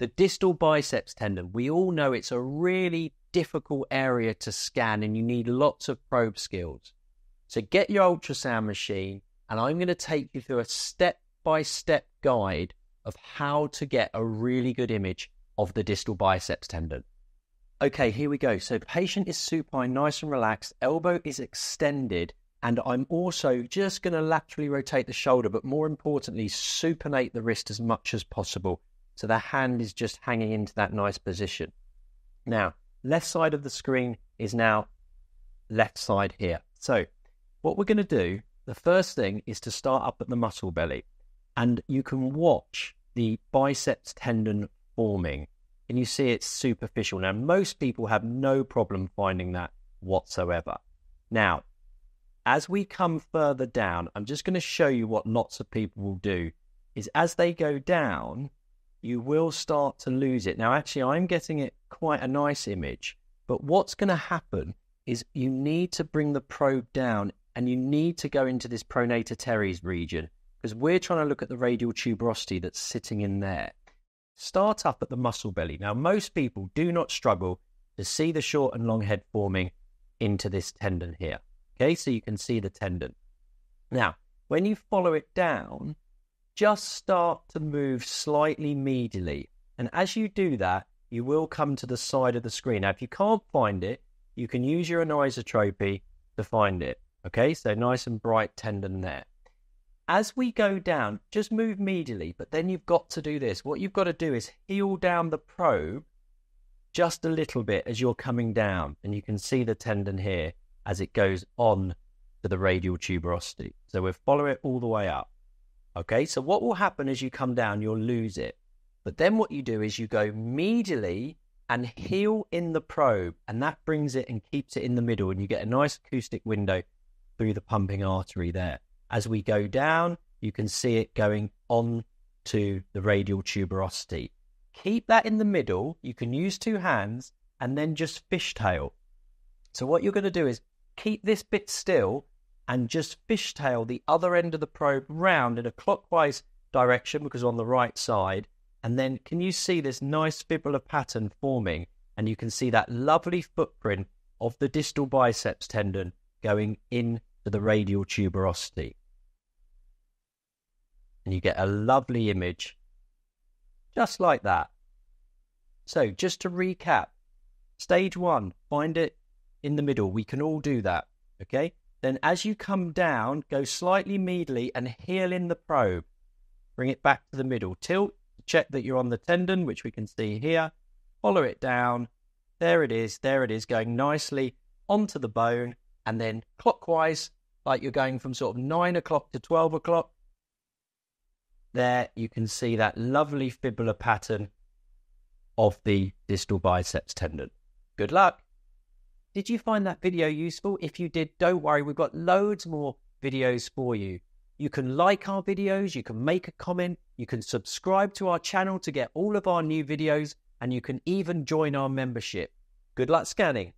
the distal biceps tendon, we all know it's a really difficult area to scan and you need lots of probe skills. So get your ultrasound machine and I'm going to take you through a step by step guide of how to get a really good image of the distal biceps tendon. Okay, here we go. So patient is supine, nice and relaxed, elbow is extended, and I'm also just going to laterally rotate the shoulder, but more importantly, supinate the wrist as much as possible. So the hand is just hanging into that nice position. Now, left side of the screen is now left side here. So what we're going to do, the first thing is to start up at the muscle belly, and you can watch the biceps tendon forming and you see it's superficial. Now, most people have no problem finding that whatsoever. Now, as we come further down, I'm just going to show you what lots of people will do is as they go down, you will start to lose it. Now, actually, I'm getting it quite a nice image, but what's going to happen is you need to bring the probe down and you need to go into this pronator teres region because we're trying to look at the radial tuberosity that's sitting in there. Start up at the muscle belly. Now, most people do not struggle to see the short and long head forming into this tendon here. Okay, so you can see the tendon. Now, when you follow it down, just start to move slightly medially. And as you do that, you will come to the side of the screen. Now, if you can't find it, you can use your anisotropy to find it. Okay, so nice and bright tendon there as we go down, just move medially, but then you've got to do this. What you've got to do is heel down the probe just a little bit as you're coming down, and you can see the tendon here as it goes on to the radial tuberosity. So we'll follow it all the way up. Okay, so what will happen as you come down, you'll lose it. But then what you do is you go medially and heel in the probe, and that brings it and keeps it in the middle, and you get a nice acoustic window through the pumping artery there. As we go down, you can see it going on to the radial tuberosity. Keep that in the middle. You can use two hands and then just fishtail. So what you're going to do is keep this bit still and just fishtail the other end of the probe round in a clockwise direction because on the right side. And then can you see this nice fibrillar pattern forming? And you can see that lovely footprint of the distal biceps tendon going into the radial tuberosity and you get a lovely image just like that. So, just to recap stage one, find it in the middle. We can all do that. Okay. Then, as you come down, go slightly medially and heel in the probe. Bring it back to the middle. Tilt, check that you're on the tendon, which we can see here. Follow it down. There it is. There it is, going nicely onto the bone. And then clockwise, like you're going from sort of nine o'clock to 12 o'clock, there you can see that lovely fibrillar pattern of the distal biceps tendon. Good luck. Did you find that video useful? If you did, don't worry, we've got loads more videos for you. You can like our videos, you can make a comment, you can subscribe to our channel to get all of our new videos, and you can even join our membership. Good luck scanning.